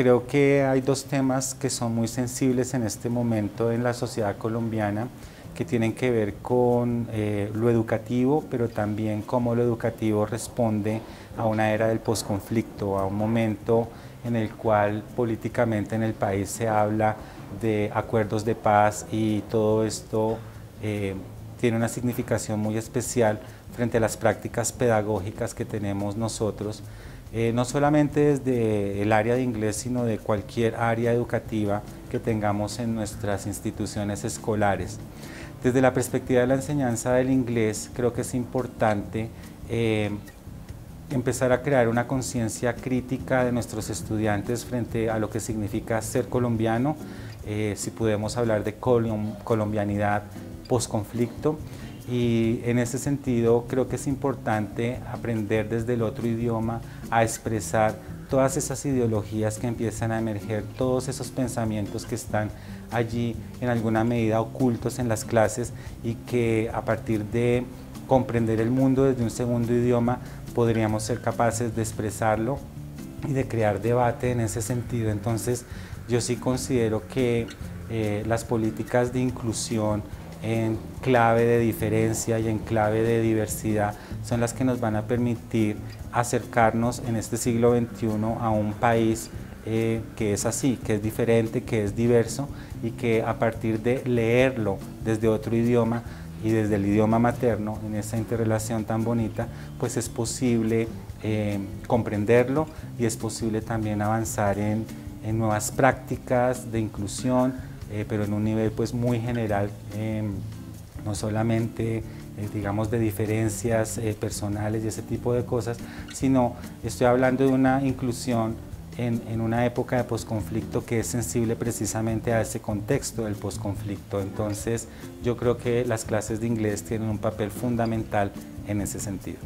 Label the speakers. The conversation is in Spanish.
Speaker 1: creo que hay dos temas que son muy sensibles en este momento en la sociedad colombiana que tienen que ver con eh, lo educativo, pero también cómo lo educativo responde a una era del posconflicto, a un momento en el cual políticamente en el país se habla de acuerdos de paz y todo esto eh, tiene una significación muy especial frente a las prácticas pedagógicas que tenemos nosotros eh, no solamente desde el área de inglés, sino de cualquier área educativa que tengamos en nuestras instituciones escolares. Desde la perspectiva de la enseñanza del inglés, creo que es importante eh, empezar a crear una conciencia crítica de nuestros estudiantes frente a lo que significa ser colombiano, eh, si podemos hablar de colombianidad post-conflicto, y en ese sentido creo que es importante aprender desde el otro idioma a expresar todas esas ideologías que empiezan a emerger, todos esos pensamientos que están allí en alguna medida ocultos en las clases y que a partir de comprender el mundo desde un segundo idioma podríamos ser capaces de expresarlo y de crear debate en ese sentido. Entonces yo sí considero que eh, las políticas de inclusión en clave de diferencia y en clave de diversidad son las que nos van a permitir acercarnos en este siglo XXI a un país eh, que es así, que es diferente, que es diverso y que a partir de leerlo desde otro idioma y desde el idioma materno, en esa interrelación tan bonita, pues es posible eh, comprenderlo y es posible también avanzar en, en nuevas prácticas de inclusión, eh, pero en un nivel pues muy general, em, no solamente eh, digamos de diferencias eh, personales y ese tipo de cosas, sino estoy hablando de una inclusión en, en una época de posconflicto que es sensible precisamente a ese contexto del posconflicto. Entonces yo creo que las clases de inglés tienen un papel fundamental en ese sentido.